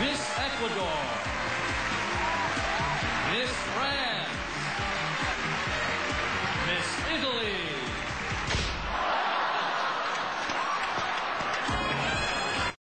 Miss Ecuador. Miss France. Miss Italy.